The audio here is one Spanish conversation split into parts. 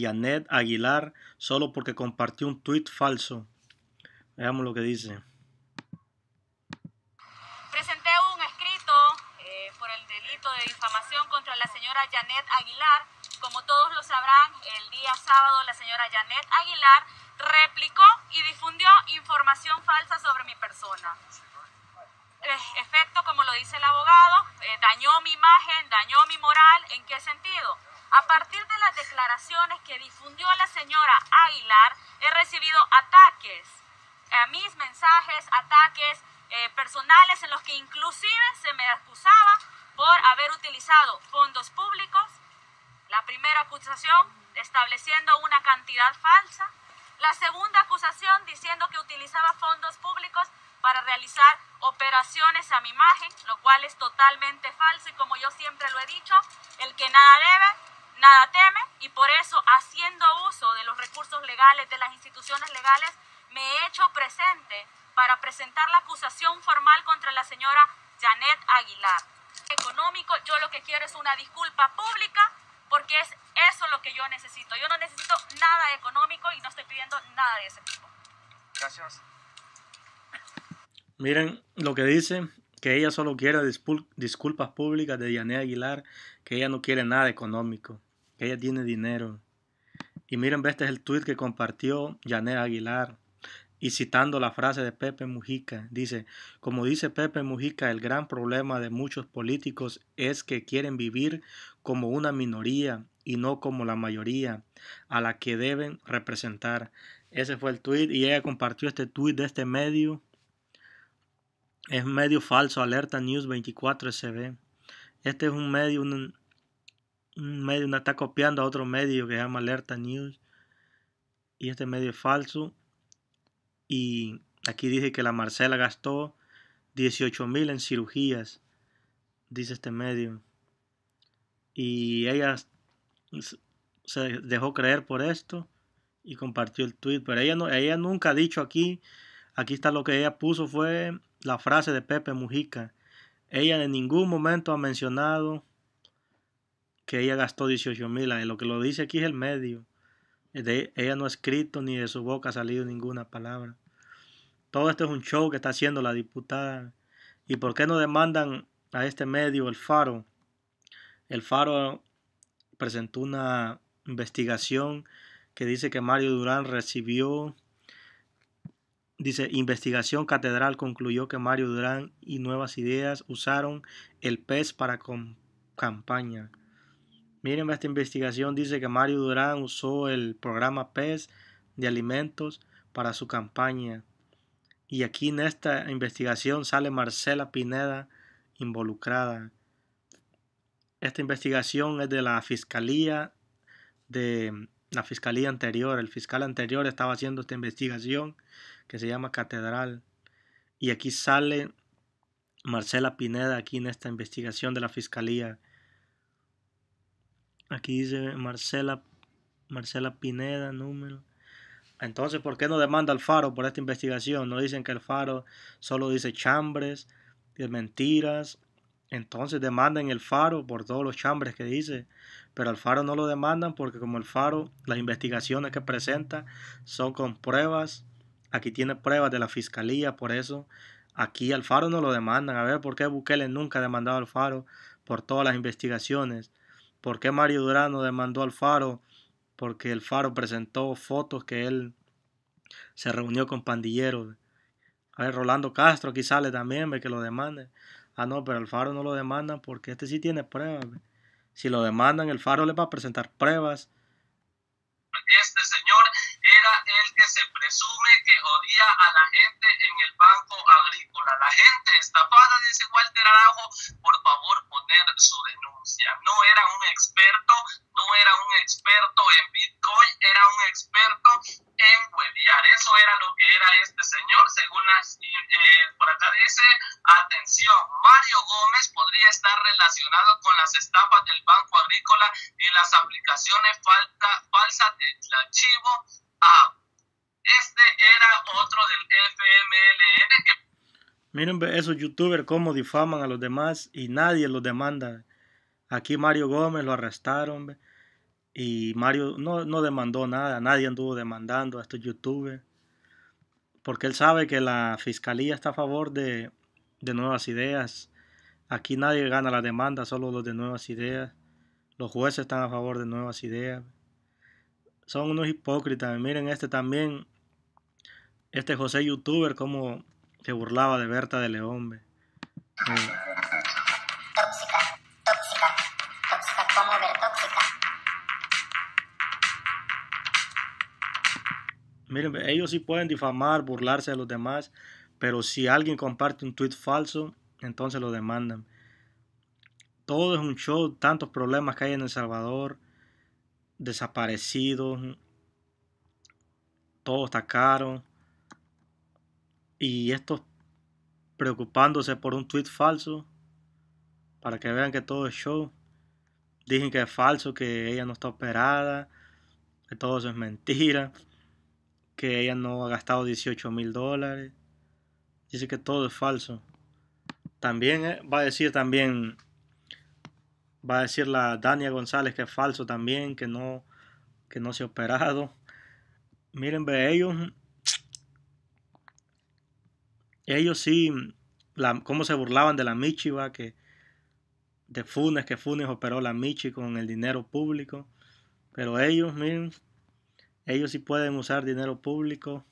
Janet Aguilar solo porque compartió un tuit falso. Veamos lo que dice. Presenté un escrito eh, por el delito de difamación contra la señora Janet Aguilar. Como todos lo sabrán, el día sábado la señora Janet Aguilar replicó y difundió información falsa sobre mi persona. Eh, efecto, como lo dice el abogado, eh, dañó mi imagen, dañó mi moral. ¿En qué sentido? A partir de las declaraciones que difundió la señora Aguilar, he recibido ataques a mis mensajes, ataques eh, personales en los que inclusive se me acusaba por haber utilizado fondos públicos. La primera acusación estableciendo una cantidad falsa. La segunda acusación diciendo que utilizaba fondos públicos para realizar operaciones a mi imagen, lo cual es totalmente falso y como yo siempre lo he dicho, el que nada debe, nada teme y por eso haciendo uso de los recursos legales, de las instituciones legales, me he hecho presente para presentar la acusación formal contra la señora Janet Aguilar. Económico, yo lo que quiero es una disculpa pública porque es eso lo que yo necesito. Yo no necesito nada económico y no estoy pidiendo nada de ese tipo. Gracias. Miren lo que dice, que ella solo quiere disculpas públicas de Yané Aguilar, que ella no quiere nada económico, ella tiene dinero. Y miren, este es el tweet que compartió Yané Aguilar. Y citando la frase de Pepe Mujica, dice, como dice Pepe Mujica, el gran problema de muchos políticos es que quieren vivir como una minoría y no como la mayoría a la que deben representar. Ese fue el tweet y ella compartió este tweet de este medio es medio falso, Alerta News 24 SB. Este es un medio, medio, no está copiando a otro medio que se llama Alerta News. Y este medio es falso. Y aquí dice que la Marcela gastó 18 mil en cirugías, dice este medio. Y ella se dejó creer por esto y compartió el tweet. Pero ella, no, ella nunca ha dicho aquí, aquí está lo que ella puso fue la frase de Pepe Mujica. Ella en ningún momento ha mencionado que ella gastó 18 mil. Lo que lo dice aquí es el medio. ella no ha escrito ni de su boca ha salido ninguna palabra. Todo esto es un show que está haciendo la diputada. ¿Y por qué no demandan a este medio, el Faro? El Faro presentó una investigación que dice que Mario Durán recibió Dice, investigación catedral concluyó que Mario Durán y Nuevas Ideas usaron el PES para campaña. Miren, esta investigación dice que Mario Durán usó el programa PES de alimentos para su campaña. Y aquí en esta investigación sale Marcela Pineda involucrada. Esta investigación es de la fiscalía de la fiscalía anterior. El fiscal anterior estaba haciendo esta investigación que se llama Catedral. Y aquí sale Marcela Pineda, aquí en esta investigación de la Fiscalía. Aquí dice Marcela, Marcela Pineda, número. Entonces, ¿por qué no demanda al Faro por esta investigación? No dicen que el Faro solo dice chambres, de mentiras. Entonces demandan el Faro por todos los chambres que dice. Pero al Faro no lo demandan porque como el Faro, las investigaciones que presenta son con pruebas Aquí tiene pruebas de la fiscalía, por eso aquí al Faro no lo demandan. A ver, ¿por qué Bukele nunca ha demandado al Faro por todas las investigaciones? ¿Por qué Mario Durán no demandó al Faro? Porque el Faro presentó fotos que él se reunió con pandilleros. A ver, Rolando Castro aquí sale también, ve que lo demande. Ah, no, pero el Faro no lo demandan porque este sí tiene pruebas. Si lo demandan, el Faro le va a presentar pruebas. Este señor era el que se presume que jodía a la gente en el banco agrícola. La gente estafada, dice Walter Arajo, por su denuncia. No era un experto, no era un experto en Bitcoin, era un experto en hueviar. Eso era lo que era este señor, según las, eh, por acá dice, atención, Mario Gómez podría estar relacionado con las estafas del Banco Agrícola y las aplicaciones falta, falsas del archivo Ah, este era otro del FMLN Miren esos youtubers cómo difaman a los demás y nadie los demanda. Aquí Mario Gómez lo arrestaron. Y Mario no, no demandó nada, nadie anduvo demandando a estos youtubers. Porque él sabe que la fiscalía está a favor de, de nuevas ideas. Aquí nadie gana la demanda, solo los de nuevas ideas. Los jueces están a favor de nuevas ideas. Son unos hipócritas. Miren este también. Este José youtuber como se burlaba de Berta de León. Eh, Miren, ellos sí pueden difamar, burlarse de los demás, pero si alguien comparte un tweet falso, entonces lo demandan. Todo es un show, tantos problemas que hay en El Salvador, desaparecidos, todo está caro. Y estos preocupándose por un tweet falso, para que vean que todo es show. Dicen que es falso, que ella no está operada, que todo eso es mentira que ella no ha gastado 18 mil dólares. Dice que todo es falso. También eh, va a decir también, va a decir la Dania González que es falso también, que no, que no se ha operado. Miren, ve, ellos, ellos sí, la, cómo se burlaban de la Michi, va, que de Funes, que Funes operó la Michi con el dinero público. Pero ellos, miren, ellos sí pueden usar dinero público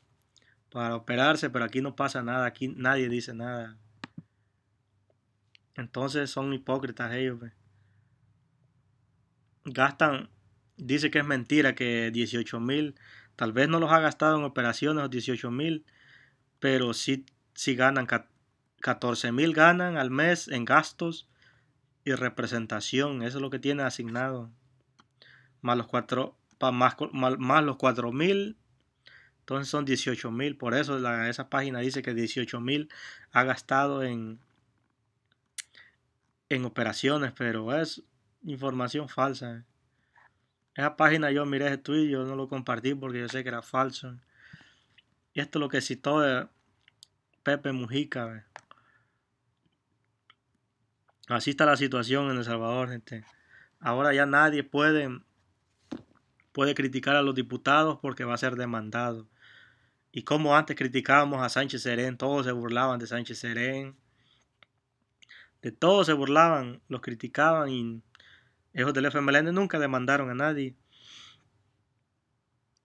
para operarse, pero aquí no pasa nada, aquí nadie dice nada. Entonces son hipócritas ellos. Gastan, dice que es mentira que 18 mil, tal vez no los ha gastado en operaciones los 18 mil, pero sí, sí ganan 14 mil ganan al mes en gastos y representación, eso es lo que tiene asignado. Más los cuatro, más, más, los 4 mil. Entonces son 18 mil. Por eso esa página dice que 18 mil ha gastado en, en operaciones, pero es información falsa. Esa página yo miré ese tweet, yo no lo compartí porque yo sé que era falso. Y esto es lo que citó Pepe Mujica. Así está la situación en El Salvador, gente. Ahora ya nadie puede puede criticar a los diputados porque va a ser demandado. Y como antes criticábamos a Sánchez Serén, todos se burlaban de Sánchez Serén. De todos se burlaban, los criticaban y esos del FMLN nunca demandaron a nadie.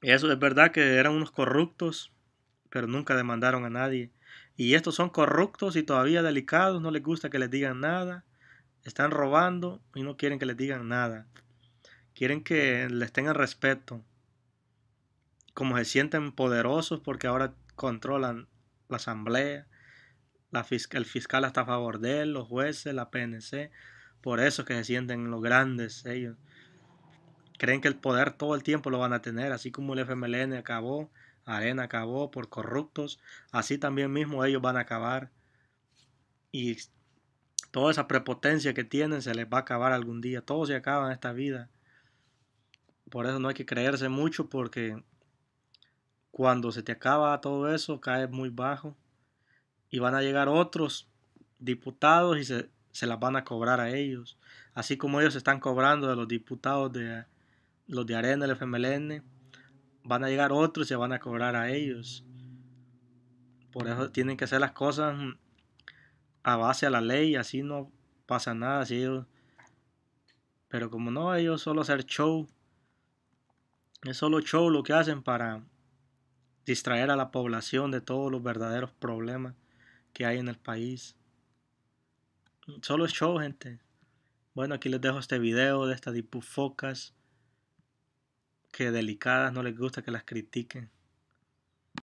Y eso es verdad que eran unos corruptos, pero nunca demandaron a nadie. Y estos son corruptos y todavía delicados, no les gusta que les digan nada. Están robando y no quieren que les digan nada quieren que les tengan respeto, como se sienten poderosos porque ahora controlan la asamblea, el fiscal está a favor de él, los jueces, la PNC, por eso que se sienten los grandes ellos. Creen que el poder todo el tiempo lo van a tener, así como el FMLN acabó, Arena acabó por corruptos, así también mismo ellos van a acabar. Y toda esa prepotencia que tienen se les va a acabar algún día, todo se acaba en esta vida. Por eso no hay que creerse mucho porque cuando se te acaba todo eso cae muy bajo y van a llegar otros diputados y se, se las van a cobrar a ellos. Así como ellos están cobrando de los diputados de los de Arena, el FMLN, van a llegar otros y se van a cobrar a ellos. Por eso tienen que hacer las cosas a base a la ley, así no pasa nada. Ellos, pero como no, ellos solo hacer show es solo show lo que hacen para distraer a la población de todos los verdaderos problemas que hay en el país. Solo show, gente. Bueno, aquí les dejo este video de estas dipufocas que delicadas no les gusta que las critiquen.